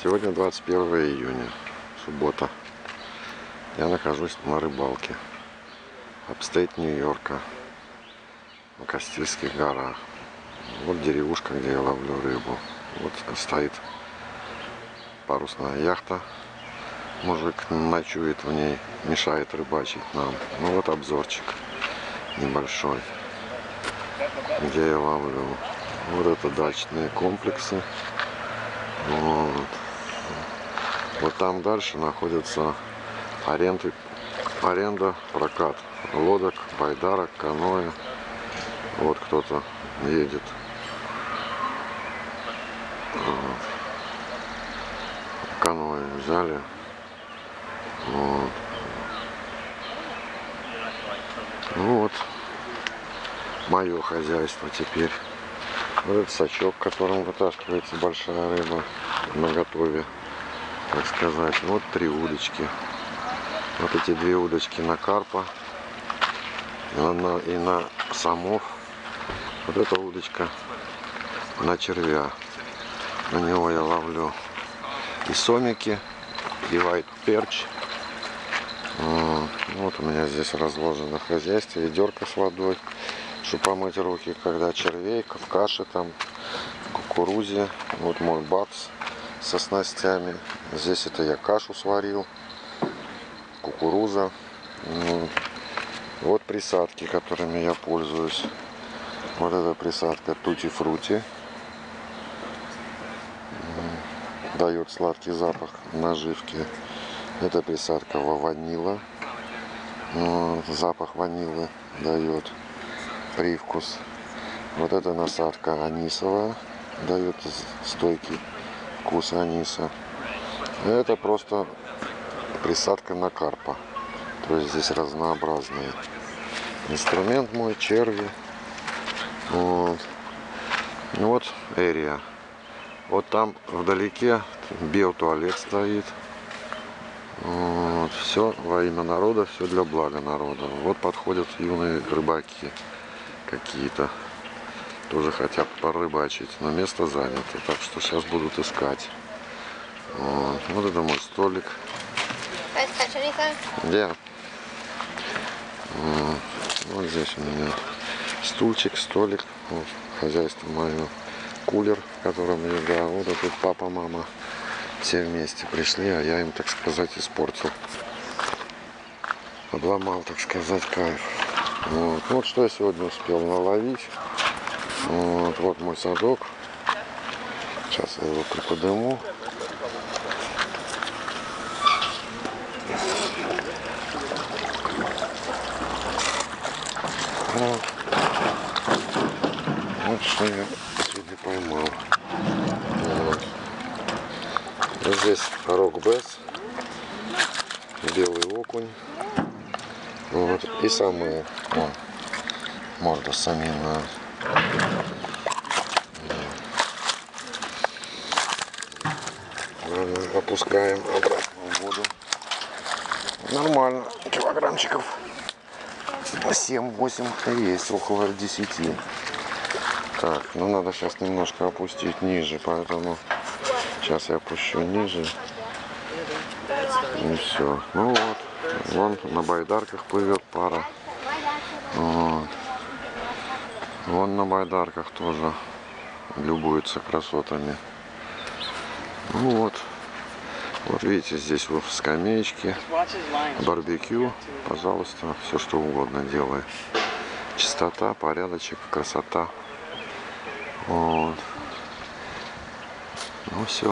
Сегодня 21 июня, суббота. Я нахожусь на рыбалке. Upstate Нью-Йорка. В Катскильских горах. Вот деревушка, где я ловлю рыбу. Вот стоит парусная яхта. Мужик ночует в ней, мешает рыбачить нам. Ну вот обзорчик небольшой, где я ловлю. Вот это дачные комплексы. Вот. Вот там дальше находится аренды, аренда, прокат лодок, байдарок, каноэ. Вот кто-то едет. Вот. Каноэ взяли. Вот. Ну вот, мое хозяйство теперь. Вот этот сачок, которым вытаскивается большая рыба на готове, так сказать. Вот три удочки. Вот эти две удочки на карпа и на, и на самов. Вот эта удочка на червя. На него я ловлю и сомики, и white perch. Вот. у меня здесь разложено хозяйство, ведерко с водой, чтобы помыть руки, когда червей, в каше там, в кукурузе. Вот мой бакс со снастями. Здесь это я кашу сварил, кукуруза. Вот присадки, которыми я пользуюсь. Вот эта присадка Тути Фрути. Дает сладкий запах наживки. Это присадка ванила. Запах ванилы дает привкус. Вот эта насадка анисовая дает стойкий вкус аниса. Это просто присадка на карпа. То есть здесь разнообразные. Инструмент мой, черви. Вот. Ну вот эрия. Вот там вдалеке биотуалет стоит. Вот. Все во имя народа, все для блага народа. Вот подходят юные рыбаки какие-то. Тоже хотят порыбачить, но место занято. Так что сейчас будут искать. Вот, вот это мой столик. Где? Вот. здесь у меня стульчик, столик. Вот, хозяйство мое. Кулер, в котором еда. Вот тут папа, мама. Все вместе пришли, а я им, так сказать, испортил. Обломал, так сказать, кайф. Вот, вот что я сегодня успел наловить. Вот, вот мой садок. Сейчас я его приподниму. Вот. вот что я сегодня поймал. Вот. вот здесь рок-бесс, белый окунь. Вот. И самые вон, морда самина. Опускаем обратно в воду. Нормально. Килограммчиков 7-8 есть, около 10. Так, ну надо сейчас немножко опустить ниже, поэтому сейчас я опущу ниже. И все. Ну вот. Вон на байдарках плывет пара. Вот. Вон на байдарках тоже любуются красотами. Ну вот. Вот видите, здесь вот скамеечки, барбекю, пожалуйста, все что угодно делай. Чистота, порядочек, красота. Вот. Ну все.